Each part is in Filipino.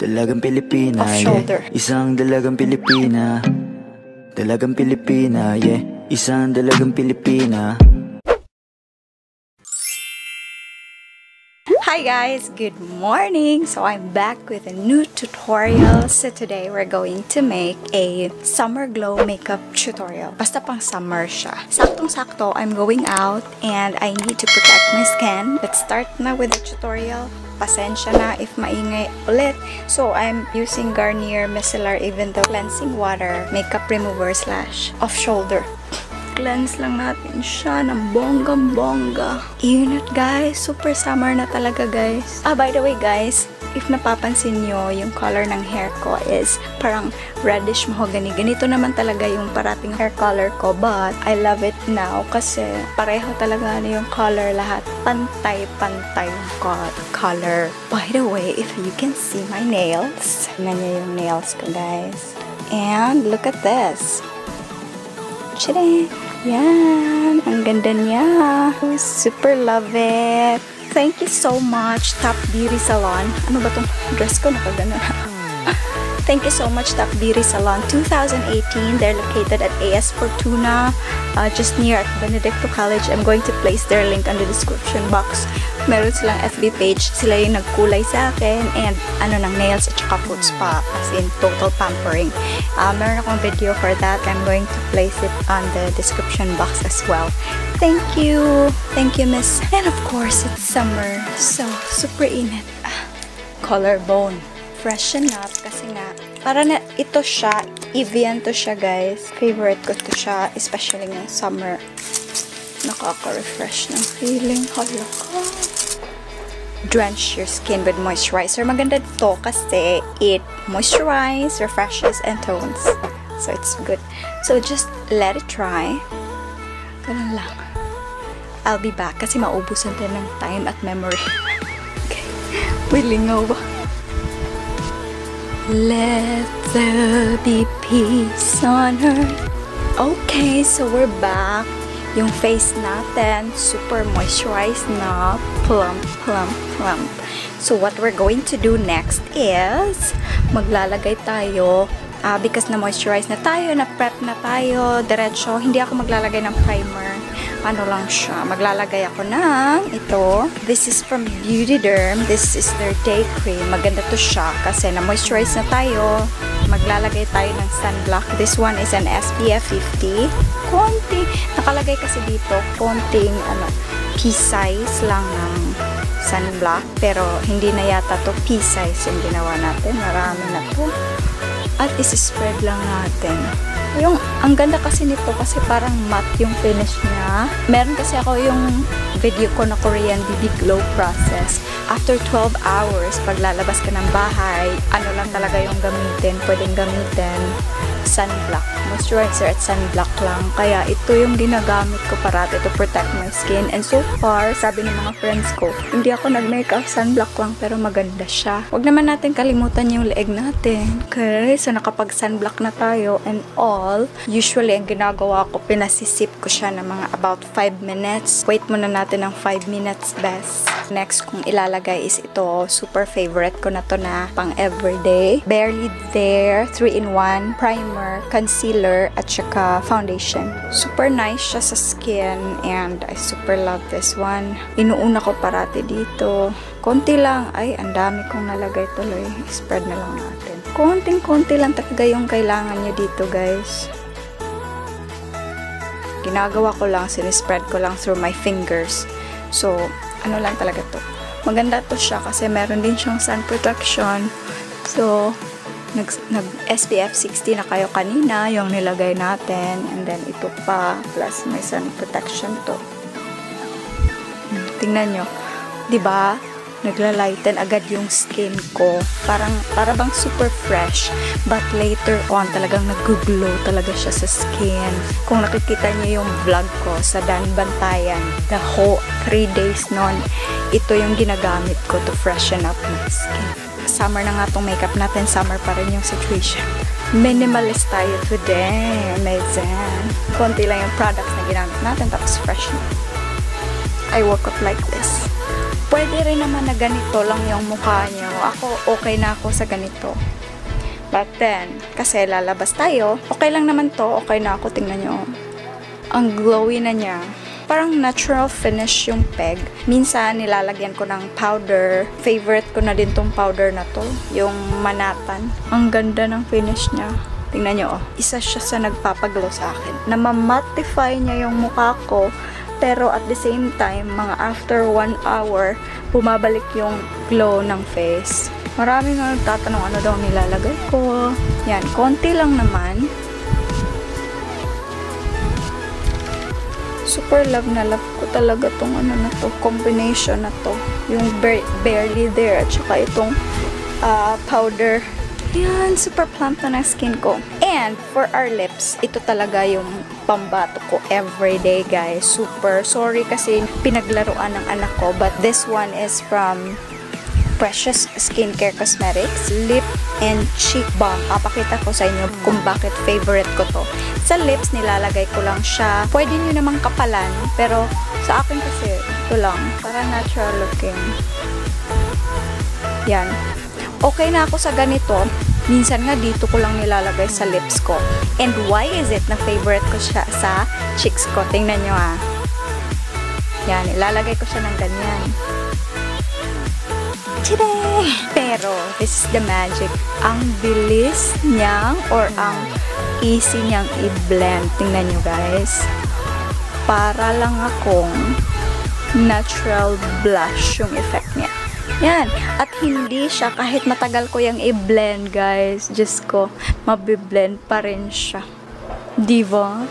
Dalagang Pilipina, yeah. Isang dalagang Pilipina. Dalagang Pilipina, yeah. Isang dalagang Pilipina. Hi guys, good morning! So I'm back with a new tutorial. So today we're going to make a summer glow makeup tutorial. Basta pang summer siya. Saktong-sakto, I'm going out and I need to protect my skin. Let's start na with the tutorial. Pasensya na if maingay ulit. So I'm using Garnier Micellar Even Though Cleansing Water Makeup Remover slash off shoulder cleanse lang natin siya ng bonggang-bongga. Init guys, super summer na talaga guys. Ah, by the way guys, if napapansin nyo, yung color ng hair ko is parang reddish mahogany. Ganito naman talaga yung parating hair color ko, but I love it now kasi pareho talaga na yung color lahat. Pantay-pantay yung co- color. By the way, if you can see my nails, nyo yung nails ko guys. And look at this. Tcharam! Yan! Ang ganda niya! Super love it! Thank you so much, Top Beauty Salon. Ano ba tong dress ko? Nakagana na. Thank you so much, Beauty Salon 2018. They're located at AS Fortuna, uh, just near at Benedicto College. I'm going to place their link on the description box. Meron silang FB page. Sila yung nagkulay sa akin and ano ng nails at saka foot spa as in total pampering. Uh, meron akong video for that. I'm going to place it on the description box as well. Thank you! Thank you, miss. And of course, it's summer. So, super init. Ah, collarbone. Freshen up kasi nga, para na ito siya, Evian to siya guys. Favorite ko to siya, especially ngayong summer. Nakaka-refresh ng feeling. Hala ka. Drench your skin with moisturizer. Maganda to kasi it moisturizes, refreshes, and tones. So, it's good. So, just let it dry. Ganun lang. I'll be back kasi maubusan din ng time at memory. okay. Lingaw ba? Let there be peace on earth. Okay, so we're back. Yung face natin, super moisturized na, plump, plump, plump. So what we're going to do next is, maglalagay tayo, uh, because na moisturize na tayo, na prep na tayo, diretso, hindi ako maglalagay ng primer. Ano lang siya, maglalagay ako ng ito. This is from Beauty Derm. This is their day cream. Maganda to siya kasi na moisturize na tayo. Maglalagay tayo ng sunblock. This one is an SPF 50. Konti. Nakalagay kasi dito, konting ano, pea size lang ng sunblock. Pero hindi na yata to pea size yung ginawa natin. Marami na to. At isi-spread lang natin. Yung, ang ganda kasi nito kasi parang matte yung finish niya. Meron kasi ako yung video ko na Korean BB Glow process. After 12 hours, pag lalabas ka ng bahay, ano lang talaga yung gamitin. Pwedeng gamitin sunblock. Moisturizer at sunblock lang. Kaya ito yung ginagamit ko parati to protect my skin. And so far, sabi ng mga friends ko, hindi ako nag-makeup sunblock lang pero maganda siya. Huwag naman natin kalimutan yung leeg natin. Okay, so nakapag-sunblock na tayo and all. Usually, ang ginagawa ko, pinasisip ko siya ng mga about 5 minutes. Wait muna natin ng 5 minutes best. Next kong ilalagay is ito. Super favorite ko na to na pang everyday. Barely There 3-in-1 primer, concealer, at saka foundation. Super nice siya sa skin and I super love this one. Inuuna ko parati dito. Konti lang. Ay, ang dami kong nalagay tuloy. Spread na lang natin. Konting-konti lang talaga yung kailangan nyo dito, guys. Ginagawa ko lang, sinispread ko lang through my fingers. So, ano lang talaga to. Maganda to siya kasi meron din siyang sun protection. So, nag, nag SPF 60 na kayo kanina, yung nilagay natin. And then, ito pa, plus may sun protection to. Hmm, Tingnan nyo. ba? Nagla-lighten agad yung skin ko. Parang, para bang super fresh. But later on, talagang nag-glow talaga siya sa skin. Kung nakikita niyo yung vlog ko sa Dan Bantayan, the whole 3 days nun, ito yung ginagamit ko to freshen up my skin. Summer na nga tong makeup natin, summer pa rin yung situation. Minimalist tayo today. Amazing. Konti lang yung products na ginamit natin, tapos fresh na. I woke up like this. Pwede rin naman na ganito lang yung mukha nyo. Ako, okay na ako sa ganito. But then, kasi lalabas tayo, okay lang naman to, okay na ako, tingnan nyo. Ang glowy na niya. Parang natural finish yung peg. Minsan, nilalagyan ko ng powder. Favorite ko na din tong powder na to. Yung manatan. Ang ganda ng finish niya. Tingnan nyo, oh. Isa siya sa nagpapaglow sa akin. Namamattify niya yung mukha ko. Pero at the same time, mga after one hour, bumabalik yung glow ng face. Marami nga nagtatanong ano daw nilalagay ko. Yan, konti lang naman. Super love na love ko talaga tong ano na to, combination na to. Yung bar- barely there at saka itong ah, powder. Yan, super plump na skin ko. And for our lips, ito talaga yung pambato ko everyday guys. Super sorry kasi pinaglaruan ng anak ko but this one is from Precious Skincare Cosmetics Lip and Cheek Balm. Papakita ko sa inyo kung bakit favorite ko to. Sa lips, nilalagay ko lang siya. Pwede nyo namang kapalan, pero sa akin kasi, ito lang. Para natural looking. Yan. Okay na ako sa ganito. Minsan nga dito ko lang nilalagay sa lips ko. And why is it na favorite ko siya sa cheeks ko? Tingnan nyo ah. Yan, ilalagay ko siya ng ganyan. Today! Pero, this is the magic. Ang bilis niyang or ang easy niyang i-blend. Tingnan nyo guys. Para lang akong natural blush yung effect niya. Yan. At hindi siya, kahit matagal ko yung i-blend guys. Diyos ko, mabiblend pa rin siya. Diba?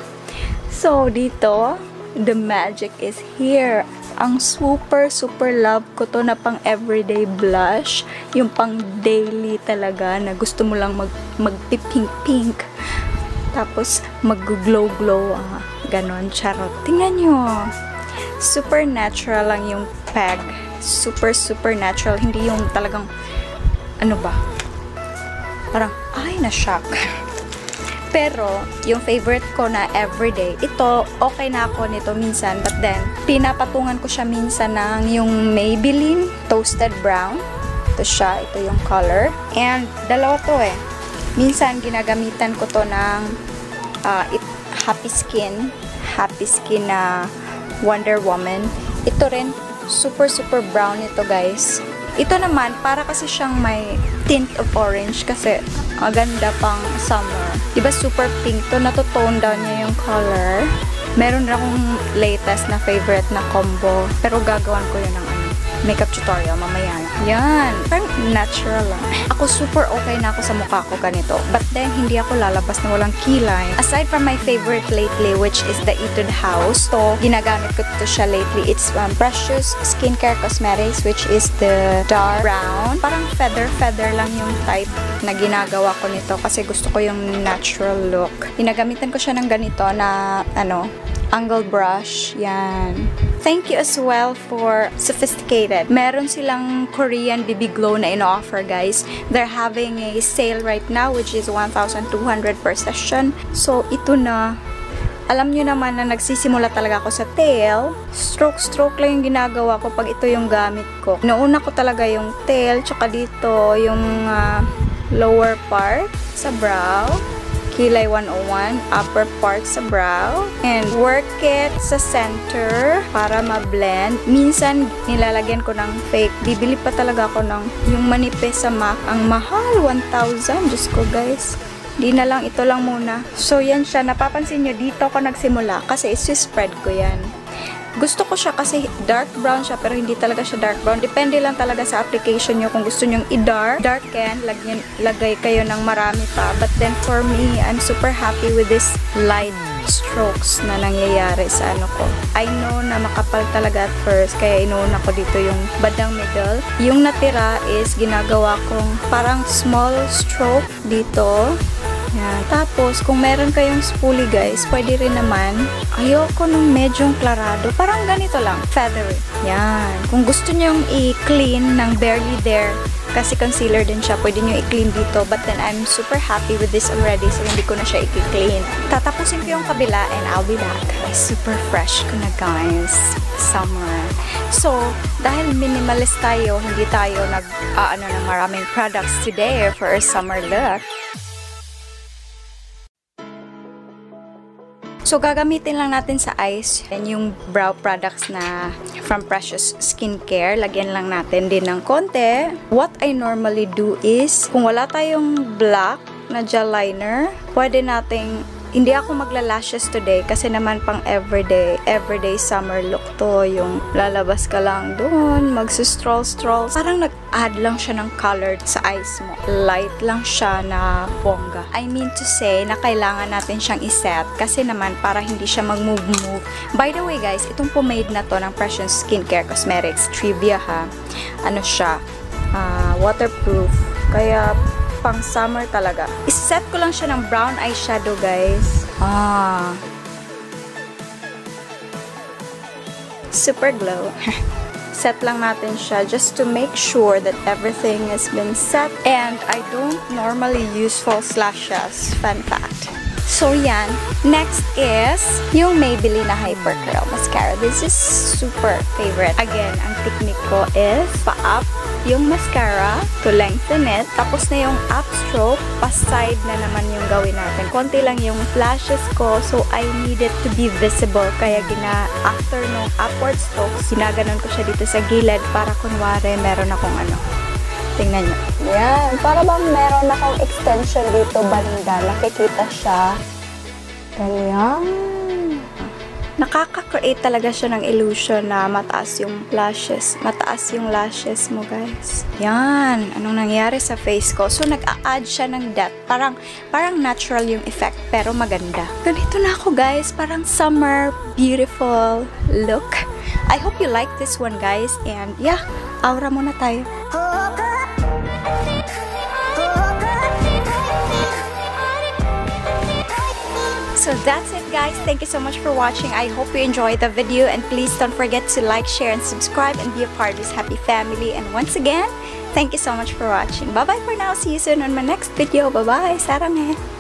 So, dito, the magic is here ang super, super love ko to na pang everyday blush. Yung pang daily talaga na gusto mo lang mag, mag-pink-pink. Tapos, mag-glow-glow. Ah, ganon, charot. Tingnan nyo. Super natural lang yung peg. Super, super natural. Hindi yung talagang, ano ba? Parang, ay, na-shock. Pero, yung favorite ko na everyday, ito, okay na ako nito minsan. But then, pinapatungan ko siya minsan ng yung Maybelline Toasted Brown. Ito siya, ito yung color. And, dalawa to eh. Minsan, ginagamitan ko to ng uh, it, Happy Skin. Happy Skin na Wonder Woman. Ito rin, super, super brown ito guys. Ito naman, para kasi siyang may tint of orange kasi maganda pang summer. Diba super pink to? Natotone down niya yung color. Meron na akong latest na favorite na combo. Pero gagawan ko yun ng ano, makeup tutorial mamaya na. Yan. Parang natural lang. Ako super okay na ako sa mukha ko ganito. But then, hindi ako lalabas na walang kilay. Aside from my favorite lately, which is the Etude House. So, ginagamit ko to siya lately. It's um, Precious Skincare Cosmetics, which is the dark brown. Parang feather-feather lang yung type na ginagawa ko nito kasi gusto ko yung natural look. Ginagamitan ko siya ng ganito na, ano, angle brush. Yan. Thank you as well for Sophisticated. Meron silang Korean BB Glow na ino-offer, guys. They're having a sale right now, which is 1,200 per session. So, ito na. Alam nyo naman na nagsisimula talaga ako sa tail. Stroke-stroke lang yung ginagawa ko pag ito yung gamit ko. Nauna ko talaga yung tail, tsaka dito yung uh, lower part sa brow kilay 101, upper part sa brow, and work it sa center para ma-blend. Minsan, nilalagyan ko ng fake. Bibili pa talaga ako ng yung manipis sa MAC. Ang mahal, 1,000. Diyos ko, guys. Di na lang, ito lang muna. So, yan siya. Napapansin nyo, dito ako nagsimula kasi isi-spread ko yan. Gusto ko siya kasi dark brown siya pero hindi talaga siya dark brown. Depende lang talaga sa application nyo kung gusto nyo i-dark. Darken, lagyan, lagay kayo ng marami pa. But then for me, I'm super happy with this light strokes na nangyayari sa ano ko. I know na makapal talaga at first, kaya inuuna ko dito yung badang middle. Yung natira is ginagawa kong parang small stroke dito yan. Tapos, kung meron kayong spoolie guys, pwede rin naman. Ayoko nung medyong klarado. Parang ganito lang. Feathery. Yan. Kung gusto nyong i-clean ng barely there, kasi concealer din siya, pwede nyo i-clean dito. But then, I'm super happy with this already, so hindi ko na siya i-clean. Tatapusin ko yung kabila and I'll be back. Super fresh ko na guys. Summer. So, dahil minimalist tayo, hindi tayo nag, ano, ng maraming products today for our summer look. So, gagamitin lang natin sa eyes yan yung brow products na from Precious Skincare. Lagyan lang natin din ng konti. What I normally do is, kung wala tayong black na gel liner, pwede nating hindi ako magla-lashes today kasi naman pang everyday, everyday summer look to. Yung lalabas ka lang doon, magsustroll-stroll. Parang nag-add lang siya ng color sa eyes mo. Light lang siya na bongga. I mean to say na kailangan natin siyang iset kasi naman para hindi siya mag-move-move. By the way guys, itong pomade na to ng Precious Skincare Cosmetics Trivia ha. Ano siya? ah, waterproof. Kaya pang summer talaga. Iset ko lang siya ng brown eyeshadow, guys. Ah. Super glow. set lang natin siya just to make sure that everything has been set. And I don't normally use false lashes. Fun fact. So, yan. Next is yung Maybelline Hyper Curl Mascara. This is super favorite. Again, ang technique ko is pa-up yung mascara to lengthen it. Tapos na yung up stroke, pa-side na naman yung gawin natin. Konti lang yung flashes ko, so I need it to be visible. Kaya gina, after nung upward stroke, ginaganon ko siya dito sa gilid para kunwari meron akong ano. Tingnan nyo. Yan. Para bang meron akong extension dito banda. Nakikita siya. Ganyan nakaka-create talaga siya ng illusion na mataas yung lashes. Mataas yung lashes mo, guys. Yan. Anong nangyari sa face ko? So, nag-a-add siya ng depth. Parang, parang natural yung effect, pero maganda. Ganito na ako, guys. Parang summer, beautiful look. I hope you like this one, guys. And, yeah, aura muna tayo. So that's it guys. Thank you so much for watching. I hope you enjoyed the video and please don't forget to like, share, and subscribe and be a part of this happy family. And once again, thank you so much for watching. Bye-bye for now. See you soon on my next video. Bye-bye. Sarang eh. Anyong, anyong.